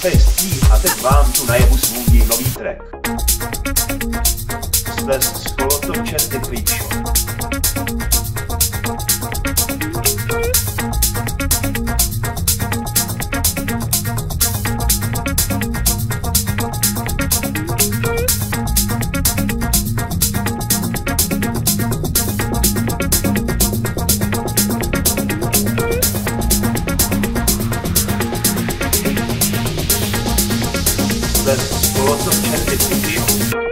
Space a teď vám tu najevu svůj nový track. Jsme z kolotoče The Quick Show. best sports of championship.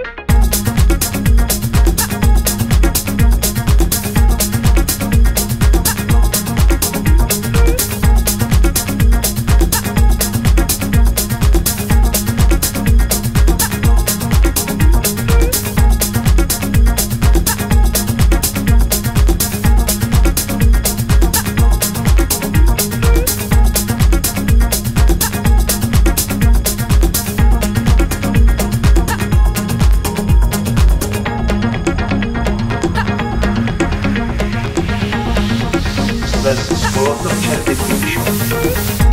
the pit.